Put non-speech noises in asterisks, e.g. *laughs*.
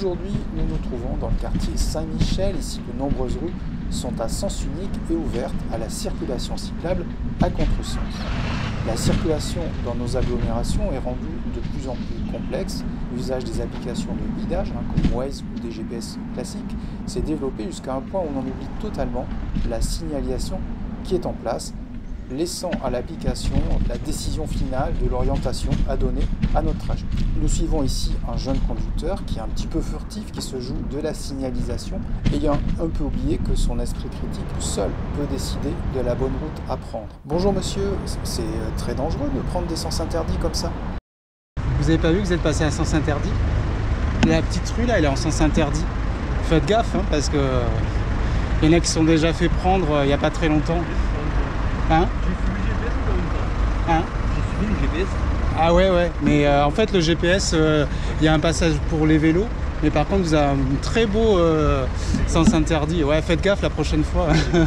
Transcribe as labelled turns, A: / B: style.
A: Aujourd'hui, nous nous trouvons dans le quartier Saint-Michel. Ici, de nombreuses rues sont à sens unique et ouvertes à la circulation cyclable à contresens. La circulation dans nos agglomérations est rendue de plus en plus complexe. L'usage des applications de guidage, hein, comme Waze ou des GPS classiques, s'est développé jusqu'à un point où on en oublie totalement la signalisation qui est en place laissant à l'application la décision finale de l'orientation à donner à notre trajet. Nous suivons ici un jeune conducteur qui est un petit peu furtif, qui se joue de la signalisation, ayant un peu oublié que son esprit critique seul peut décider de la bonne route à prendre. Bonjour monsieur, c'est euh, très dangereux de prendre des sens interdits comme ça.
B: Vous avez pas vu que vous êtes passé à sens interdit? La petite rue là, elle est en sens interdit. Faites gaffe hein, parce que il y en sont déjà fait prendre euh, il n'y a pas très longtemps.
C: Hein? J'ai suivi le GPS ou pas
B: Hein?
C: J'ai suivi le GPS.
B: Ah ouais ouais, mais euh, en fait le GPS, euh, il y a un passage pour les vélos, mais par contre vous avez un très beau euh, sens interdit. Ouais, faites gaffe la prochaine fois. *laughs*